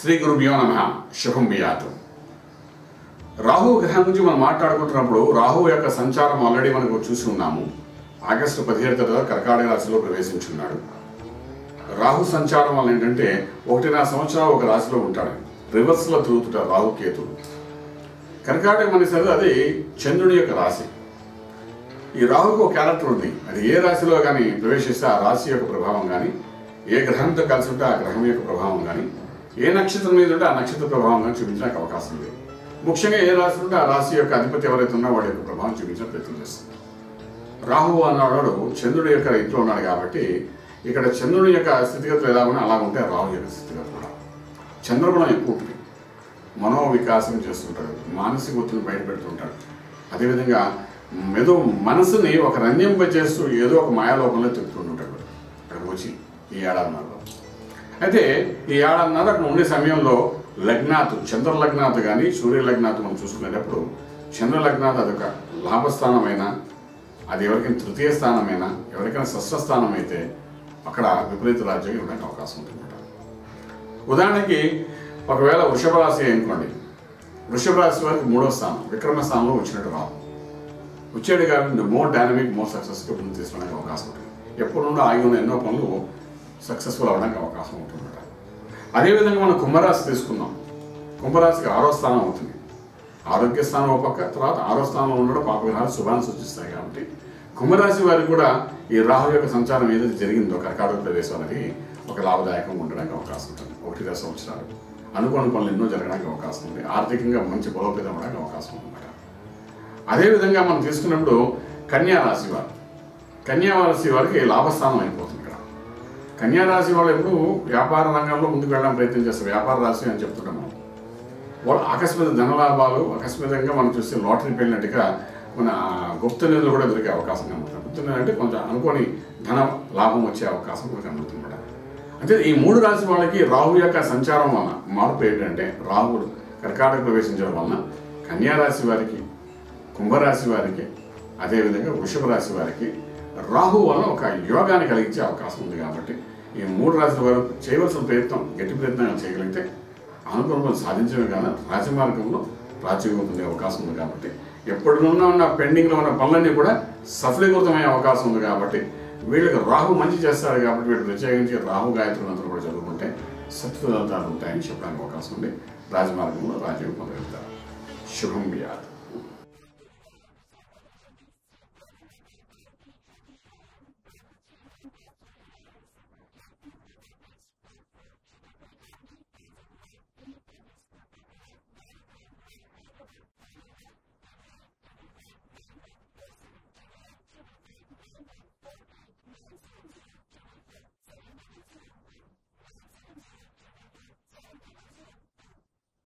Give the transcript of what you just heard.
శ్రీ గురుభ్యో నమ. శుభం బియాతు రాహు గ్రహం గురించి మనం మాట్లాడుకుంటున్నప్పుడు రాహు యొక్క సంచారం ఆల్రెడీ మనకు చూసి ఉన్నాము. ఆగస్టు పదిహేడు తర్వాత కర్కాటక రాశిలో ప్రవేశించున్నాడు. రాహు సంచారం వల్ల ఏంటంటే ఒకటిన్నర సంవత్సరాలు ఒక రాశిలో ఉంటాడు. రివర్స్లో తిరుగుతుంటారు రాహు కేతుడు కర్కాటకం అనేసరి అది చంద్రుడి యొక్క రాశి. ఈ రాహుకు ఒక క్యారెక్టర్ ఉంది. అది ఏ రాశిలో కానీ ప్రవేశిస్తే ఆ రాశి యొక్క ప్రభావం కానీ ఏ గ్రహంతో కలిసి ఉంటే ఆ గ్రహం యొక్క ప్రభావం కానీ ఏ నక్షత్రం మీద ఉంటే ఆ నక్షత్ర ప్రభావం కానీ చూపించడానికి అవకాశం ఉంది ముఖ్యంగా ఏ రాశి ఉంటే ఆ రాశి యొక్క అధిపతి ఎవరైతే ఉన్నా వాడి యొక్క ప్రభావం చూపించడం ప్రయత్నం చేస్తుంది రాహువు అన్నవాడు చంద్రుడి యొక్క ఇంట్లో ఉన్నాడు కాబట్టి ఇక్కడ చంద్రుడి యొక్క స్థితిగతులు ఎలా ఉన్నా అలా ఉంటే రాహు యొక్క స్థితిగతులు కూడా. చంద్రగుణం ఎక్కువ ఉంటుంది. మనో వికాసం చేస్తుంటాడు మానసిక ఒత్తిడిని బయటపెడుతుంటాడు. అదేవిధంగా మెదు మనసుని ఒక రంజింపజేస్తూ ఏదో ఒక మాయాలోకంలో తిప్పుతుంటాడు అక్కడ వచ్చి ఈ ఏడాదిన్నరలో అయితే ఈ ఏడాదిన్నర అక్కడ ఉండే సమయంలో లగ్నాథ్ చంద్ర లగ్నాత్ కానీ సూర్య లగ్నాత్ మనం చూసుకునేటప్పుడు చంద్ర అదొక లాభస్థానమైన అది ఎవరికైనా తృతీయ స్థానమైనా ఎవరికైనా షష్ఠ స్థానం అయితే అక్కడ విపరీత రాజ్యం ఇవ్వడానికి అవకాశం ఉంటుంది ఉదాహరణకి ఒకవేళ వృషభ రాశి అనుకోండి. వృషభ రాశి వారికి మూడో స్థానం విక్రమ స్థానంలో వచ్చినట్టు రావు. వచ్చాడు కాబట్టి మోర్ డైనమిక్ మోర్ సక్సెస్గా ముందు తీసుకోవడానికి అవకాశం ఉంటుంది. ఎప్పుడు నుండి ఆగి ఉన్న ఎన్నో పనులు సక్సెస్ఫుల్ అవ్వడానికి అవకాశం ఉంటుందన్నమాట అదేవిధంగా మనం కుంభరాశి తీసుకున్నాం కుంభరాశికి ఆరో స్థానం అవుతుంది. ఆరోగ్య స్థానం ఒక పక్క తర్వాత ఆరో స్థానంలో ఉండడం పాపగ్రహాలు శుభాన్ని సూచిస్తాయి కాబట్టి కుంభరాశి వారికి కూడా ఈ రాహు యొక్క సంచారం ఏదైతే జరిగిందో కర్కాటక ప్రదేశం అనేది ఒక లాభదాయకంగా ఉండడానికి అవకాశం ఉంటుంది. ఒకటి సంవత్సరాలు. అనుకోని పనులు ఎన్నో జరగడానికి అవకాశం ఉంది. ఆర్థికంగా మంచి బలోపేతం అవడానికి అవకాశం ఉందన్నమాట అదేవిధంగా మనం తీసుకున్నప్పుడు కన్యా రాశి వారు. కన్యా రాశి వారికి లాభస్థానం అయిపోతుంది. కన్యారాశి కన్యా రాశి వాళ్ళు ఎప్పుడు వ్యాపార రంగంలో ముందుకు వెళ్ళడానికి ప్రయత్నం చేస్తారు. వ్యాపార రాశి అని చెప్తున్నాం మనం. వాళ్ళు ఆకస్మిక ధనలాభాలు ఆకస్మికంగా మనం చూస్తే లాటరీ పెళ్ళినట్టుగా మన గుప్త నిధులు కూడా దొరికే అవకాశం కనబడుతుంది. గుప్త నిధులు అంటే కొంచెం అనుకోని ధన లాభం వచ్చే అవకాశం కూడా కనబడుతుంది అంటే ఈ మూడు రాశి వాళ్ళకి రాహు యొక్క సంచారం వలన మార్పు ఏంటంటే రాహుడు కర్కాటక ప్రవేశించడం వలన కన్యా రాశి వారికి కుంభరాశి వారికి అదేవిధంగా వృషభ రాశి వారికి రాహు వలన ఒక యోగాన్ని కలిగించే అవకాశం ఉంది కాబట్టి ఈ మూడు రాశుల వారు చేయవలసిన ప్రయత్నం గట్టి ప్రయత్నం చేయగలిగితే అనుకూలంగా సాధించడమే కానీ రాజమార్గంలో రాజ్యం పొందే అవకాశం ఉంది కాబట్టి. ఎప్పటినున్నా ఉన్న పెండింగ్లో ఉన్న పనులన్నీ కూడా సఫలీకృతమయ్యే అవకాశం ఉంది కాబట్టి వీళ్ళకి రాహు మంచి చేస్తారు కాబట్టి వీళ్ళు ప్రత్యేకించి రాహు గాయత్రి మంత్రం కూడా చదువుకుంటే సత్ఫలితాలు ఉంటాయని చెప్పడానికి అవకాశం ఉంది. రాజమార్గంలో రాజ్యం పొందగలుగుతారు. శుభం వ్యాధి.